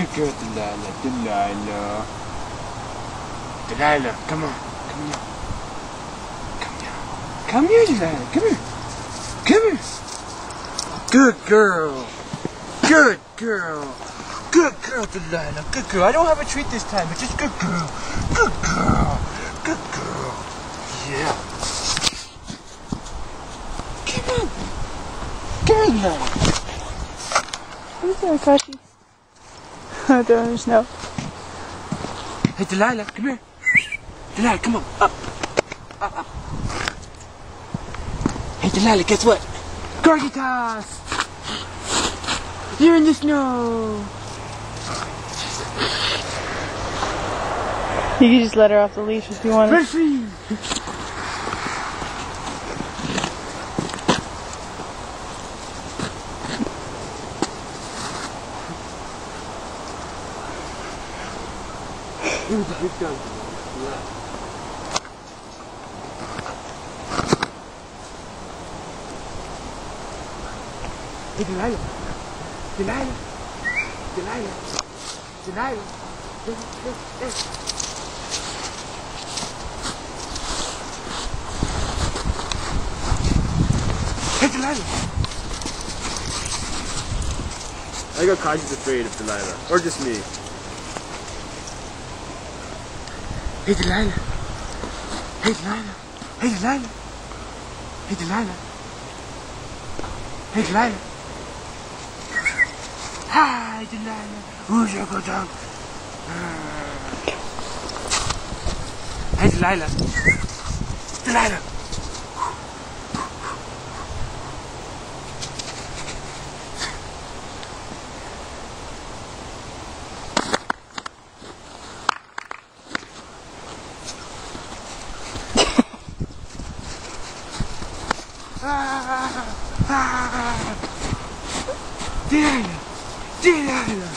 Good girl, Delilah. Delilah. Delilah, come on. Come here. Come here. Come here, Delilah. Come here. Come here. Good girl. Good girl. Good girl, Delilah. Good girl. I don't have a treat this time, but just good girl. Good girl. Good girl. Yeah. Come on. Come on, Delilah. Who's that, Kashi? I don't understand. Hey, Delilah, come here. Delilah, come on. Up. Up, up. Hey, Delilah, guess what? Gorgie toss. You're in the snow. You can just let her off the leash if you wanted. Run free. Hey, Delilah. Delilah. Delilah. Delilah. Hey. Hey, Delilah. I got Kashi's afraid of Delilah. Or just me. Hey, Delilah. Hey, Delilah. Hey, Delilah. Hey, Delilah. Hey, Delilah. Hi, Delilah. Who's your good dog? Ah. Hey, Delilah. Delilah. Delilah. Delilah.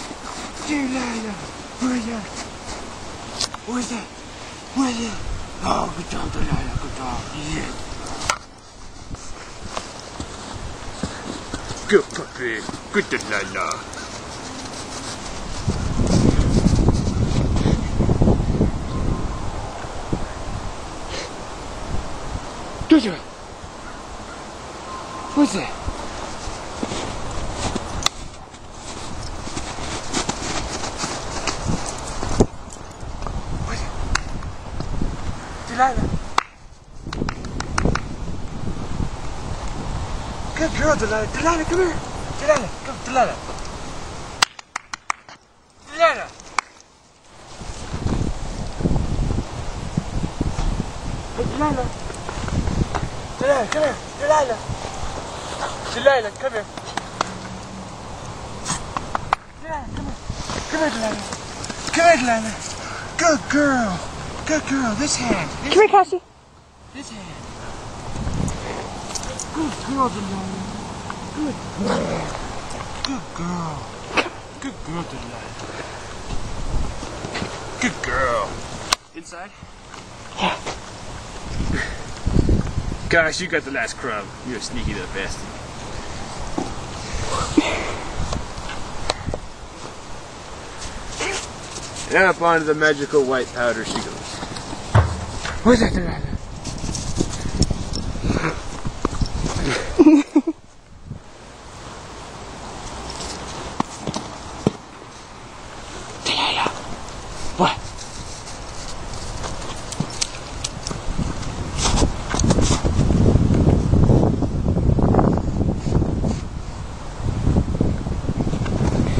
Delilah. Where's that? Where's that? Where's that? Oh, good dog, Delilah. Good dog. Yeah. Good puppy. What's it? Delilah. Good girl, Delilah. Delilah, come here. Delilah, come, Delilah. Delilah. Hey, Delilah. Delilah, come here. Delilah. Delilah, come here. Delilah, come here. Come here, Delilah. Come here, Delilah. Good girl. Good girl. This hand. This, Come here, Kashi. this hand. Good girl, Delilah. Good girl. Good girl. Good girl, Delilah. Good girl. Inside? Yeah. Gosh, you got the last crumb. You're sneaky little bastard. And up onto the magical white powder she goes. Where's that, Delilah? Delilah. What?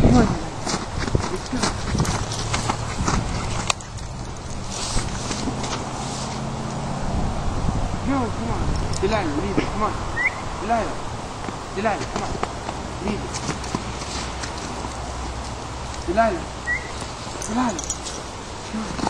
Come on, Delilah. Delilah, come on. Leave it. Delilah. Delilah. Come on.